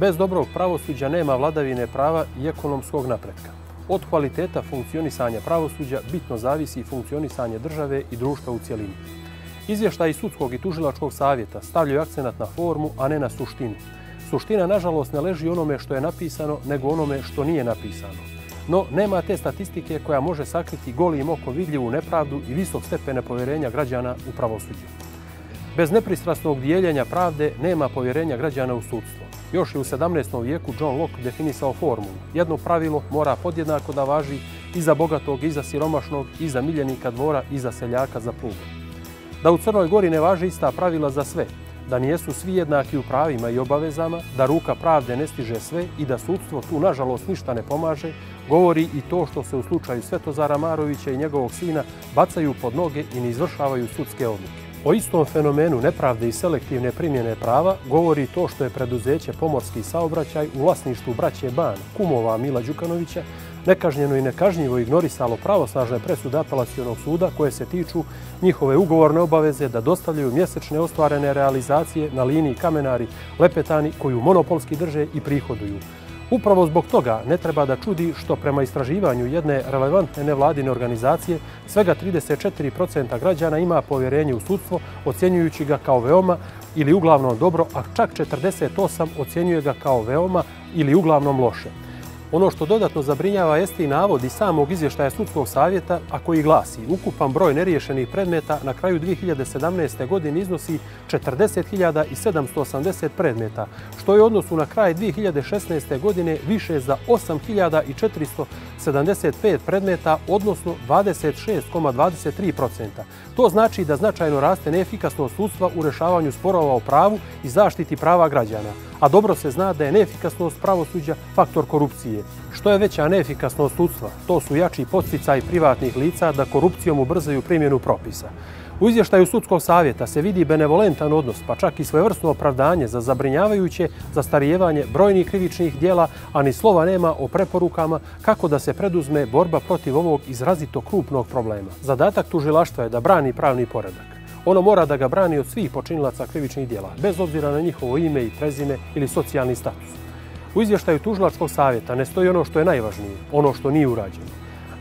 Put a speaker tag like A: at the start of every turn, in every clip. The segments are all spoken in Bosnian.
A: Bez dobrog pravosuđa nema vladavine prava i ekonomskog napretka. Od kvaliteta funkcionisanja pravosuđa bitno zavisi funkcionisanje države i društva u cijelini. Izvještaj sudskog i tužilačkog savjeta stavljaju akcenat na formu, a ne na suštinu. Suština, nažalost, ne leži onome što je napisano, nego onome što nije napisano. No, nema te statistike koja može sakriti golim oko vidljivu nepravdu i visok stepene povjerenja građana u pravosuđe. Bez nepristrasnog dijeljenja pravde nema povjerenja građana u sudstvo. Još je u 17. vijeku John Locke definisao formulu. Jedno pravilo mora podjednako da važi i za bogatog, i za siromašnog, i za miljenika dvora, i za seljaka za plugu. Da u Crnoj Gori ne važi ista pravila za sve, da nijesu svi jednaki u pravima i obavezama, da ruka pravde ne stiže sve i da sudstvo tu nažalost ništa ne pomaže, govori i to što se u slučaju Svetozara Marovića i njegovog sina bacaju pod noge i ne izvršavaju sudske odluke. O istom fenomenu nepravde i selektivne primjene prava govori to što je preduzeće Pomorski saobraćaj u vlasništvu braće Ban, kumova Mila Đukanovića, nekažnjeno i nekažnjivo ignorisalo pravosnažne presude apelacijonog suda koje se tiču njihove ugovorne obaveze da dostavljaju mjesečne ostvarene realizacije na liniji Kamenari Lepetani koju monopolski drže i prihoduju. Upravo zbog toga ne treba da čudi što prema istraživanju jedne relevantne nevladine organizacije svega 34% građana ima povjerenje u sudstvo, ocjenjujući ga kao veoma ili uglavnom dobro, a čak 48% ocjenjuje ga kao veoma ili uglavnom loše. Ono što dodatno zabrinjava jeste i navod iz samog izvještaja sudskog savjeta, a koji glasi ukupan broj neriješenih predmeta na kraju 2017. godine iznosi 40.780 predmeta, što je odnosu na kraj 2016. godine više za 8.475 predmeta, odnosno 26,23%. To znači da značajno raste neefikasnost sudstva u rešavanju sporova o pravu i zaštiti prava građana a dobro se zna da je neefikasnost pravosuđa faktor korupcije. Što je veća neefikasnost sudstva? To su jači posticaj privatnih lica da korupcijom ubrzaju primjenu propisa. U izvještaju sudskog savjeta se vidi benevolentan odnos, pa čak i svojevrsno opravdanje za zabrinjavajuće zastarijevanje brojnih krivičnih dijela, a ni slova nema o preporukama kako da se preduzme borba protiv ovog izrazito krupnog problema. Zadatak tužilaštva je da brani pravni poredak ono mora da ga brani od svih počinilaca krivičnih dijela, bez obzira na njihovo ime i prezime ili socijalni status. U izvještaju tužilačkog savjeta ne stoji ono što je najvažnije, ono što nije urađeno.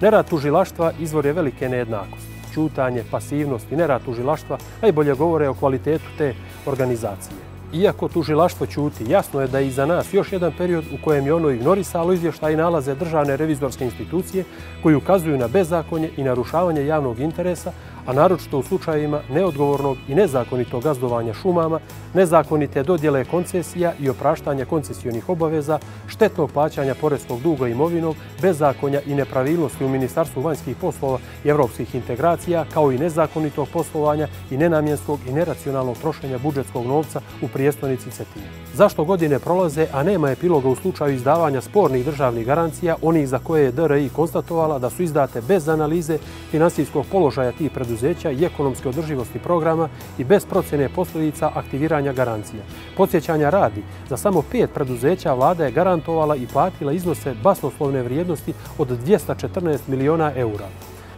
A: Nerad tužilaštva izvor je velike nejednakosti. Čutanje, pasivnost i nerad tužilaštva najbolje govore o kvalitetu te organizacije. Iako tužilaštvo ćuti, jasno je da je iza nas još jedan period u kojem je ono ignorisalo izvještaj i nalaze državne revizorske institucije koji ukazuju na bezakonje i narušavanje javnog interesa, a naročito u slučajima neodgovornog i nezakonitog gazdovanja šumama, nezakonite dodjele koncesija i opraštanja koncesijonih obaveza, štetnog plaćanja poreskog duga imovinom, bezakonja i nepravilnosti u Ministarstvu vanjskih poslova i evropskih integracija, kao i nezakonitog poslovanja i nenamjenskog i neracionalnog trošenja budžetskog novca u prijestonici Cetine. Zašto godine prolaze, a nema epiloga u slučaju izdavanja spornih državnih garancija, onih za koje je DRI konstatovala da su izdate bez analize finansijskog položaja tih preduzeća preduzeća i ekonomske održivosti programa i bez procjene posljedica aktiviranja garancija. Podsjećanja radi, za samo pet preduzeća vlada je garantovala i platila iznose basnoslovne vrijednosti od 214 miliona eura.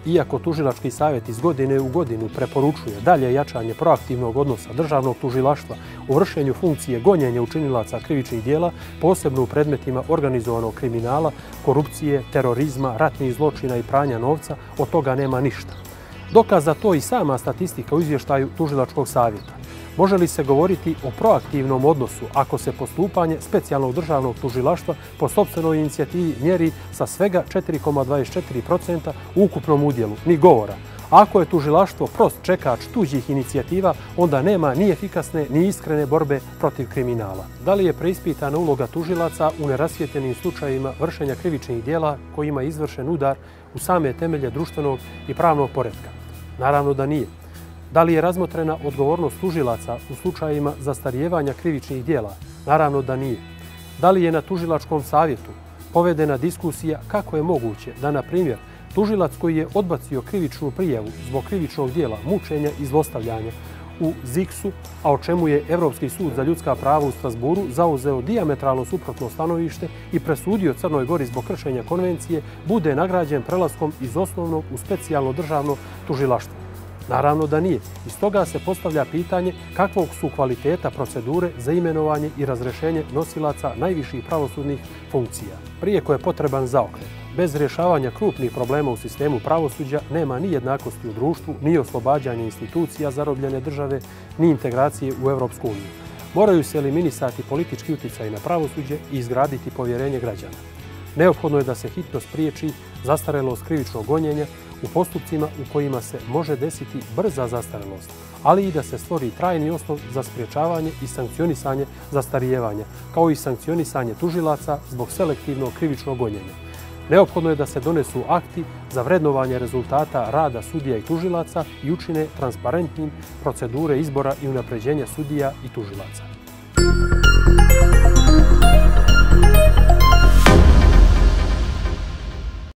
A: Iako tužilački savjet iz godine u godinu preporučuje dalje jačanje proaktivnog odnosa državnog tužilaštva u vršenju funkcije gonjenja učinilaca krivičnih dijela, posebno u predmetima organizovanog kriminala, korupcije, terorizma, ratnih zločina i pranja novca, od toga nema ništa. Dokaz za to i sama statistika u izvještaju tužilačkog savjeta. Može li se govoriti o proaktivnom odnosu ako se postupanje specijalnog državnog tužilaštva po sobstvenoj inicijativi mjeri sa svega 4,24% u ukupnom udjelu? Ni govora. Ako je tužilaštvo prost čekač tuđih inicijativa, onda nema ni efikasne ni iskrene borbe protiv kriminala. Da li je preispitana uloga tužilaca u nerasvjetenim slučajima vršenja krivičnih dijela kojima je izvršen udar u same temelje društvenog i pravnog poredka? Naravno da nije. Da li je razmotrena odgovornost tužilaca u slučajima zastarijevanja krivičnih dijela? Naravno da nije. Da li je na tužilačkom savjetu povedena diskusija kako je moguće da, na primjer, tužilac koji je odbacio krivičnu prijavu zbog krivičnog dijela mučenja i zlostavljanja u ZIKS-u, a o čemu je Evropski sud za ljudska prava u Strasburu zauzeo diametralno suprotno stanovište i presudio Crnoj Gori zbog kršenja konvencije, bude nagrađen prelaskom iz osnovnog u specijalno državno tužilaštvo. Naravno da nije. Iz toga se postavlja pitanje kakvog su kvaliteta procedure za imenovanje i razrešenje nosilaca najviših pravosudnih funkcija. Prije koje je potreban zaokret. Bez rješavanja krupnih problema u sistemu pravosuđa nema ni jednakosti u društvu, ni oslobađanja institucija zarobljene države, ni integracije u Evropsku uniju. Moraju se eliminisati politički uticaj na pravosuđe i izgraditi povjerenje građana. Neophodno je da se hitno spriječi zastarelost krivičnog gonjenja u postupcima u kojima se može desiti brza zastarelost, ali i da se stvori trajni osnov za spriječavanje i sankcionisanje zastarijevanja, kao i sankcionisanje tužilaca zbog selektivnog krivičnog gonjenja. Neophodno je da se donesu akti za vrednovanje rezultata rada sudija i tužilaca i učine transparentnim procedure izbora i unapređenja sudija i tužilaca.